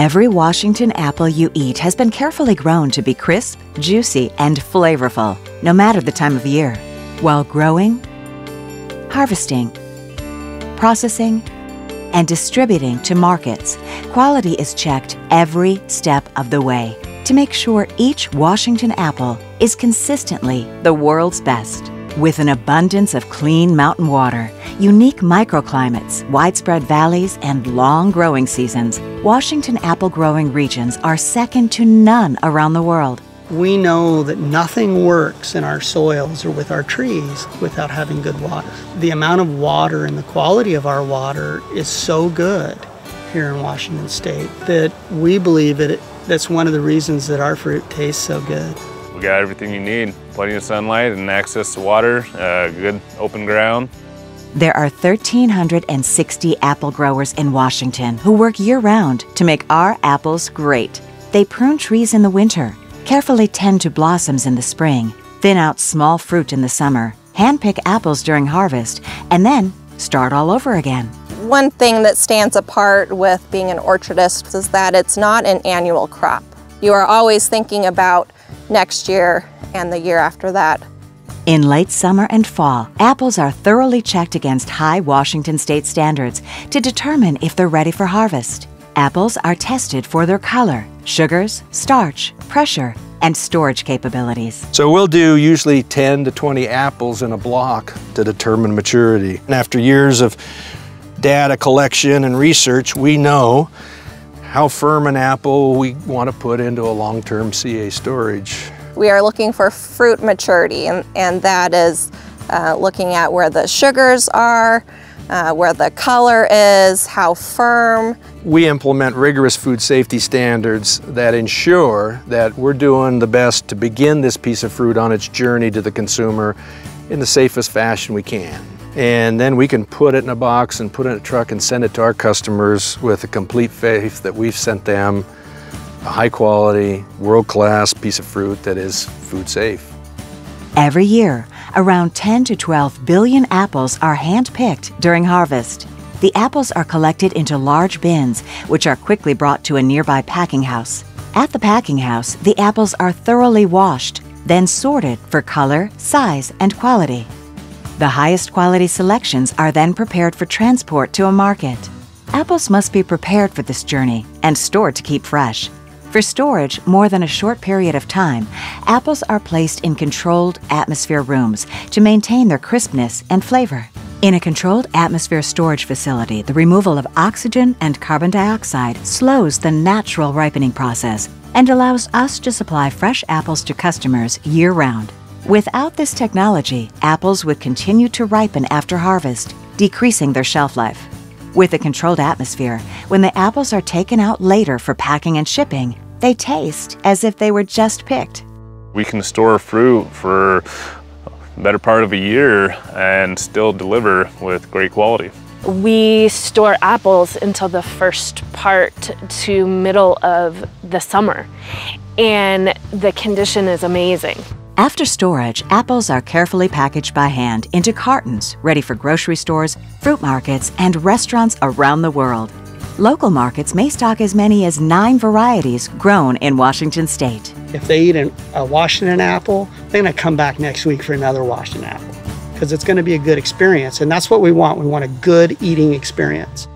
Every Washington apple you eat has been carefully grown to be crisp, juicy, and flavorful, no matter the time of year. While growing, harvesting, processing, and distributing to markets, quality is checked every step of the way to make sure each Washington apple is consistently the world's best. With an abundance of clean mountain water, unique microclimates, widespread valleys, and long growing seasons, Washington apple growing regions are second to none around the world. We know that nothing works in our soils or with our trees without having good water. The amount of water and the quality of our water is so good here in Washington State that we believe it, that's one of the reasons that our fruit tastes so good. We got everything you need, plenty of sunlight and access to water, uh, good open ground. There are 1,360 apple growers in Washington who work year round to make our apples great. They prune trees in the winter, carefully tend to blossoms in the spring, thin out small fruit in the summer, handpick apples during harvest, and then start all over again. One thing that stands apart with being an orchardist is that it's not an annual crop. You are always thinking about next year and the year after that. In late summer and fall, apples are thoroughly checked against high Washington state standards to determine if they're ready for harvest. Apples are tested for their color, sugars, starch, pressure, and storage capabilities. So we'll do usually 10 to 20 apples in a block to determine maturity. And after years of data collection and research, we know how firm an apple we want to put into a long-term CA storage. We are looking for fruit maturity and, and that is uh, looking at where the sugars are, uh, where the color is, how firm. We implement rigorous food safety standards that ensure that we're doing the best to begin this piece of fruit on its journey to the consumer in the safest fashion we can and then we can put it in a box and put it in a truck and send it to our customers with a complete faith that we've sent them a high quality, world-class piece of fruit that is food safe. Every year, around 10 to 12 billion apples are hand-picked during harvest. The apples are collected into large bins, which are quickly brought to a nearby packing house. At the packing house, the apples are thoroughly washed, then sorted for color, size, and quality. The highest quality selections are then prepared for transport to a market. Apples must be prepared for this journey and stored to keep fresh. For storage more than a short period of time, apples are placed in controlled atmosphere rooms to maintain their crispness and flavor. In a controlled atmosphere storage facility, the removal of oxygen and carbon dioxide slows the natural ripening process and allows us to supply fresh apples to customers year round. Without this technology, apples would continue to ripen after harvest, decreasing their shelf life. With a controlled atmosphere, when the apples are taken out later for packing and shipping, they taste as if they were just picked. We can store fruit for a better part of a year and still deliver with great quality. We store apples until the first part to middle of the summer and the condition is amazing. After storage, apples are carefully packaged by hand into cartons ready for grocery stores, fruit markets, and restaurants around the world. Local markets may stock as many as nine varieties grown in Washington state. If they eat an, a Washington apple, they're going to come back next week for another Washington apple because it's going to be a good experience. And that's what we want. We want a good eating experience.